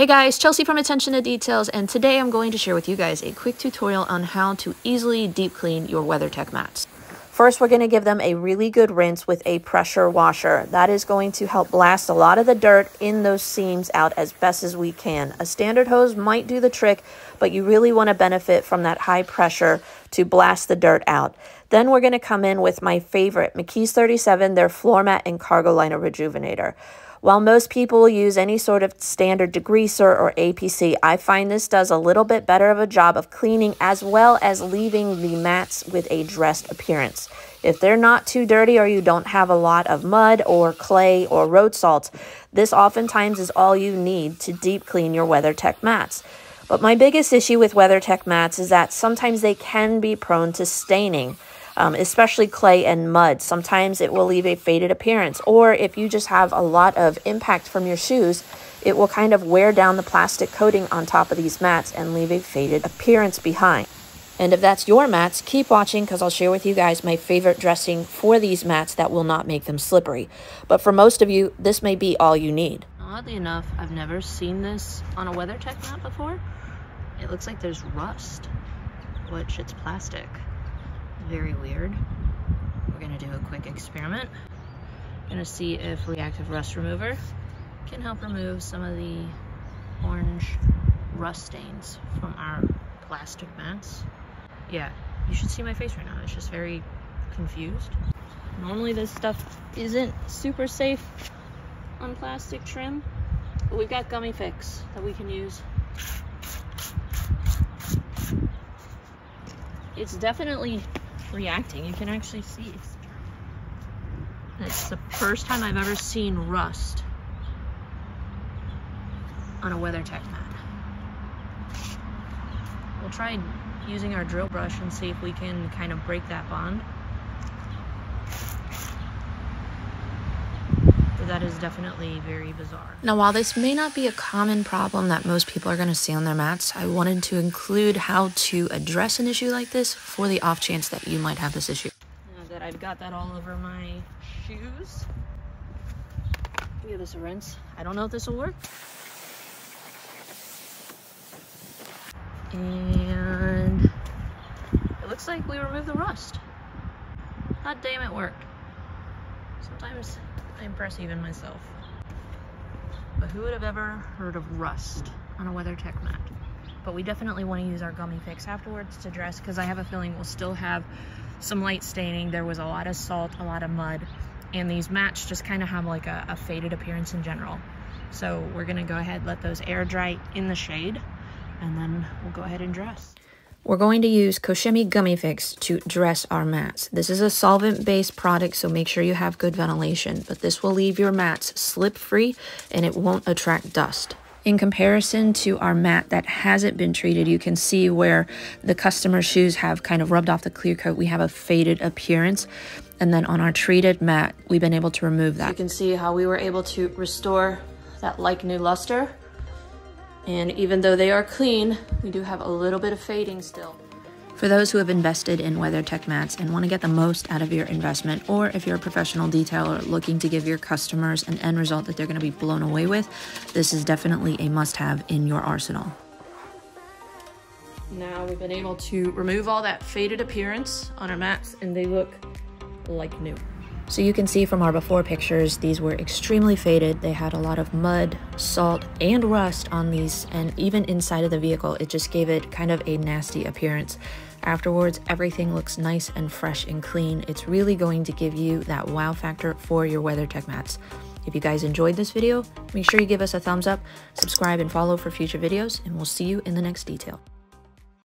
Hey guys, Chelsea from Attention 2 Details, and today I'm going to share with you guys a quick tutorial on how to easily deep clean your WeatherTech mats. First, we're going to give them a really good rinse with a pressure washer. That is going to help blast a lot of the dirt in those seams out as best as we can. A standard hose might do the trick, but you really want to benefit from that high pressure to blast the dirt out. Then we're going to come in with my favorite, McKee's 37, their floor mat and cargo liner rejuvenator. While most people use any sort of standard degreaser or APC, I find this does a little bit better of a job of cleaning as well as leaving the mats with a dressed appearance. If they're not too dirty or you don't have a lot of mud or clay or road salt, this oftentimes is all you need to deep clean your WeatherTech mats. But my biggest issue with WeatherTech mats is that sometimes they can be prone to staining um, especially clay and mud. Sometimes it will leave a faded appearance, or if you just have a lot of impact from your shoes, it will kind of wear down the plastic coating on top of these mats and leave a faded appearance behind. And if that's your mats, keep watching because I'll share with you guys my favorite dressing for these mats that will not make them slippery. But for most of you, this may be all you need. Oddly enough, I've never seen this on a WeatherTech mat before. It looks like there's rust, which it's plastic very weird. We're gonna do a quick experiment. Gonna see if reactive rust remover can help remove some of the orange rust stains from our plastic mats. Yeah, you should see my face right now. It's just very confused. Normally this stuff isn't super safe on plastic trim, but we've got Gummifix that we can use. It's definitely reacting. You can actually see. It's the first time I've ever seen rust on a WeatherTech mat. We'll try using our drill brush and see if we can kind of break that bond. That is definitely very bizarre. Now, while this may not be a common problem that most people are going to see on their mats, I wanted to include how to address an issue like this for the off chance that you might have this issue. Now that I've got that all over my shoes, give this a rinse. I don't know if this will work. And it looks like we removed the rust. God damn it worked. Sometimes I impress even myself. But who would have ever heard of rust on a WeatherTech mat? But we definitely want to use our Gummifix afterwards to dress because I have a feeling we'll still have some light staining. There was a lot of salt, a lot of mud, and these mats just kind of have like a, a faded appearance in general. So we're gonna go ahead, let those air dry in the shade, and then we'll go ahead and dress. We're going to use Koch Chemie Gummifix to dress our mats. This is a solvent-based product, so make sure you have good ventilation, but this will leave your mats slip-free and it won't attract dust. In comparison to our mat that hasn't been treated, you can see where the customer shoes have kind of rubbed off the clear coat. We have a faded appearance. And then on our treated mat, we've been able to remove that. You can see how we were able to restore that like new luster. And even though they are clean, we do have a little bit of fading still. For those who have invested in WeatherTech mats and want to get the most out of your investment, or if you're a professional detailer looking to give your customers an end result that they're going to be blown away with, this is definitely a must-have in your arsenal. Now we've been able to remove all that faded appearance on our mats and they look like new. So you can see from our before pictures, these were extremely faded. They had a lot of mud, salt, and rust on these, and even inside of the vehicle, it just gave it kind of a nasty appearance. Afterwards, everything looks nice and fresh and clean. It's really going to give you that wow factor for your WeatherTech mats. If you guys enjoyed this video, make sure you give us a thumbs up, subscribe, and follow for future videos, and we'll see you in the next detail.